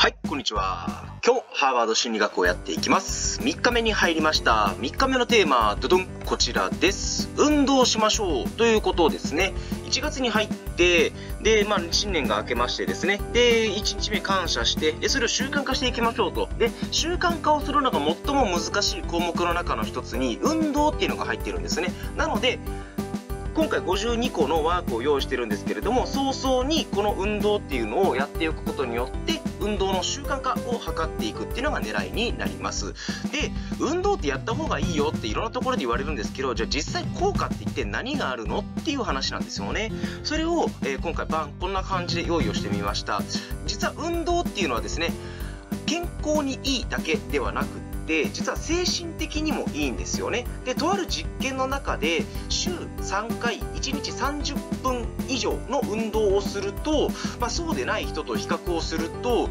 はい、こんにちは。今日、ハーバード心理学をやっていきます。3日目に入りました。3日目のテーマ、ドドン、こちらです。運動しましょうということですね。1月に入って、で、まあ、新年が明けましてですね。で、1日目感謝して、で、それを習慣化していきましょうと。で、習慣化をするのが最も難しい項目の中の一つに、運動っていうのが入ってるんですね。なので、今回52個のワークを用意してるんですけれども早々にこの運動っていうのをやっていくことによって運動の習慣化を図っていくっていうのが狙いになります。で運動ってやった方がいいよっていろんなところで言われるんですけどじゃあ実際効果って一体何があるのっていう話なんですよね。それを、えー今回バンこんな感じで用意をしてみました。実は運動っていうのはですね健康にいいだけではなくって実は精神的にもいいんですよね。でとある実験の中で週3回1日30分以上の運動をすると、まあ、そうでない人と比較をすると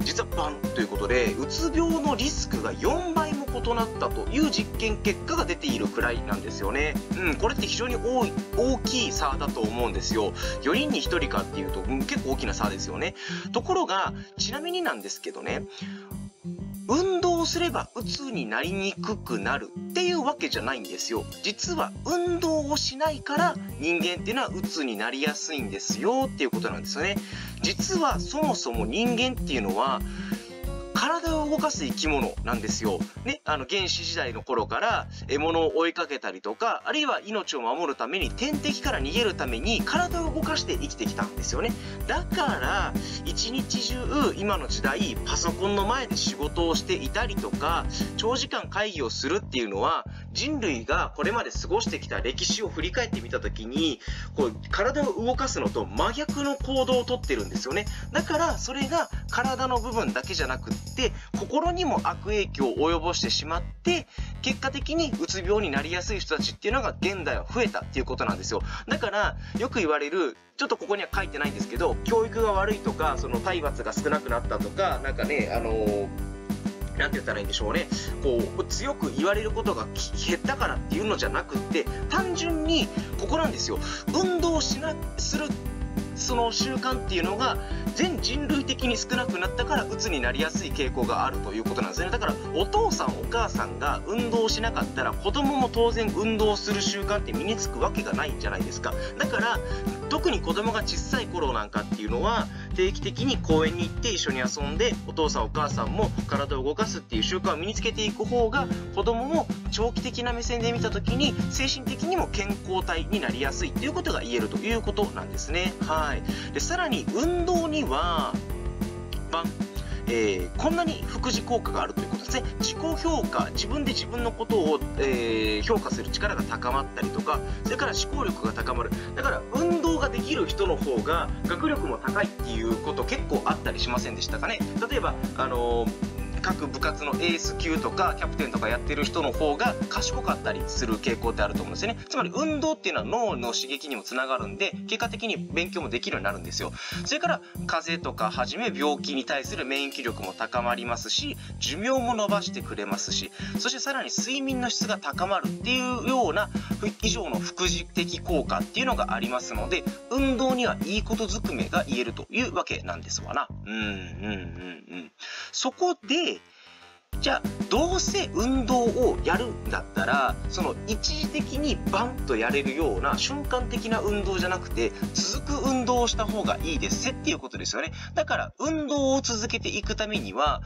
実はバンということでうつ病のリスクが4倍も異なったという実験結果が出ているくらいなんですよね。うん、これって非常に多い大きい差だと思うんですよ。4人に1人かっていうと、うん結構大きな差ですよね。ところがちなみになんですけどね運動すれば鬱になりにくくなるっていうわけじゃないんですよ実は運動をしないから人間っていうのは鬱になりやすいんですよっていうことなんですよね実はそもそも人間っていうのは体を動かす生き物なんですよ。ね、あの原始時代の頃から獲物を追いかけたりとか、あるいは命を守るために天敵から逃げるために体を動かして生きてきたんですよね。だから、一日中今の時代パソコンの前で仕事をしていたりとか、長時間会議をするっていうのは人類がこれまで過ごしてきた歴史を振り返ってみた時に、こう体を動かすのと真逆の行動をとってるんですよね。だからそれが体の部分だけじゃなくって心にも悪影響を及ぼしてしまって結果的にうつ病になりやすい人たちっていうのが現代は増えたっていうことなんですよだからよく言われるちょっとここには書いてないんですけど教育が悪いとかその体罰が少なくなったとかなんかねあのーなんて言ったらいいんでしょうね。こう、強く言われることが減ったからっていうのじゃなくって、単純にここなんですよ。運動しな、する、その習慣っていうのが全人類的に少なくなったから鬱になりやすい傾向があるということなんですね。だからお父さんお母さんが運動しなかったら子供も当然運動する習慣って身につくわけがないんじゃないですか。だから特に子供が小さい頃なんかっていうのは定期的に公園に行って一緒に遊んでお父さんお母さんも体を動かすっていう習慣を身につけていく方が子供も長期的な目線で見た時に精神的にも健康体になりやすいっていうことが言えるということなんですね。はい。い。でさらに運動にはえーこんなに副次効果があるということですね。自己評価自分で自分のことを、えー評価する力が高まったりとかそれから思考力が高まる。だから運動ができる人の方が学力も高いっていうこと結構あったりしませんでしたかね。例えばあのー各部活のエース級とかキャプテンとかやってる人の方が賢かったりする傾向ってあると思うんですよね。つまり運動っていうのは脳の刺激にもつながるんで結果的に勉強もできるようになるんですよ。それから風邪とかはじめ病気に対する免疫力も高まりますし寿命も伸ばしてくれますしそしてさらに睡眠の質が高まるっていうような以上の副次的効果っていうのがありますので運動にはいいことずくめが言えるというわけなんですわな。うんうんうんうん。そこでじゃあどうせ運動をやるんだったらその一時的にバンとやれるような瞬間的な運動じゃなくて続く運動をした方がいいですっていうことですよね。だから運動を続けていくためには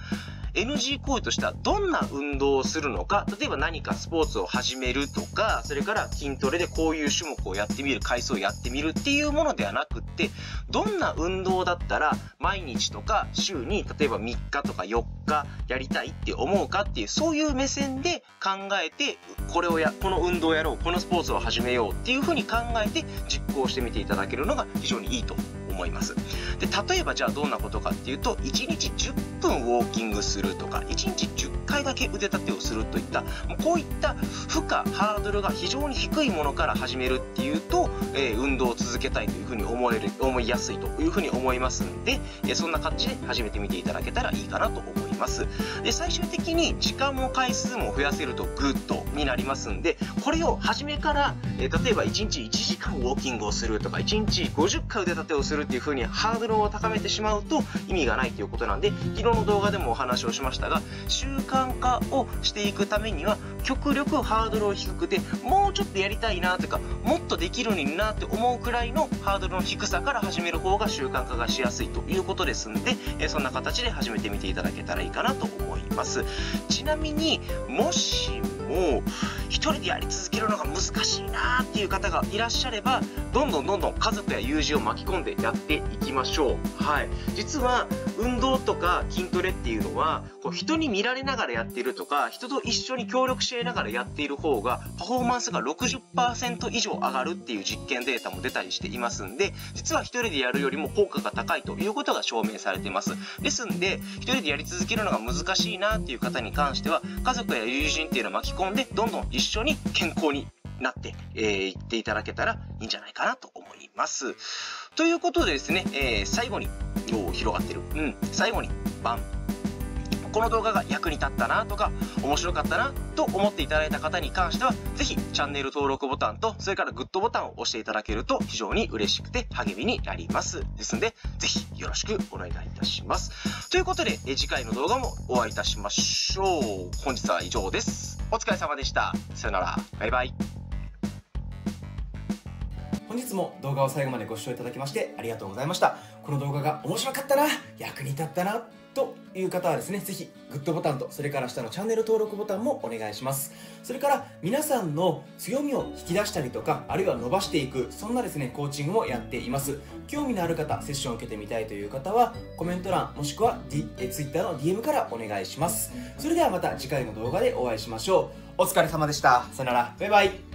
NG 行為としてはどんな運動をするのか例えば何かスポーツを始めるとかそれから筋トレでこういう種目をやってみる回数をやってみるっていうものではなくってどんな運動だったら毎日とか週に例えば3日とか4日やりたいって思うかっていうそういう目線で考えてこれをやこの運動をやろうこのスポーツを始めようっていうふうに考えて実行してみていただけるのが非常にいいと思います。で例えばじゃあどんなことかっていうと1日10分ウォーキングするとか1日10回だけ腕立てをするといったこういった負荷ハードルが非常に低いものから始めるっていうと、えー運動を続けたいというふうに思える思いやすいというふうに思いますんで、えーそんな感じで始めてみていただけたらいいかなと思います。で最終的に時間も回数も増やせるとグッドになりますんでこれを初めから、えー、例えば1日1時間ウォーキングをするとか1日50回腕立てをするっていう風にハードルを高めてしまうと意味がないということなんで昨日の動画でもお話をしましたが習慣化をしていくためには極力ハードルを低くてもうちょっとやりたいなとかもっとできるのになって思うくらいのハードルの低さから始める方が習慣化がしやすいということですんで、えそんな形で始めてみていただけたらいいかなと思います。ちなみにもしも1人でやり続けるのが難しいなっていう方がいらっしゃればどんどんどんどん家族や友人を巻き込んでやっていきましょう。はい。実は運動とか筋トレっていうのはこう人に見られながらやっているとか人と一緒に協力し合いながらやっている方がパフォーマンスが60%以上上がるっていう実験データも出たりしていますんで実は1人でやるよりも効果が高いということが証明されています。ですんで1人でやり続けるのが難しいなっていう方に関しては家族や友人っていうのを巻き込んでどんどん一緒に健康になって、えー、いっていただけたらいいんじゃないかなと思います。ということでですね、えー、最後に、お広がってる。うん、最後に、バン。この動画が役に立ったなとか、面白かったなと思っていただいた方に関しては、ぜひチャンネル登録ボタンと、それからグッドボタンを押していただけると非常に嬉しくて励みになります。ですので、ぜひよろしくお願いいたします。ということで、次回の動画もお会いいたしましょう。本日は以上です。お疲れ様でした。さよなら。バイバイ。本日も動画を最後までご視聴いただきましてありがとうございました。この動画が面白かったな、役に立ったな、という方はですね、ぜひグッドボタンと、それから下のチャンネル登録ボタンもお願いします。それから皆さんの強みを引き出したりとか、あるいは伸ばしていく、そんなですね、コーチングもやっています。興味のある方、セッションを受けてみたいという方は、コメント欄、もしくは、D、え Twitter の DM からお願いします。それではまた次回の動画でお会いしましょう。お疲れ様でした。さよなら。バイバイ。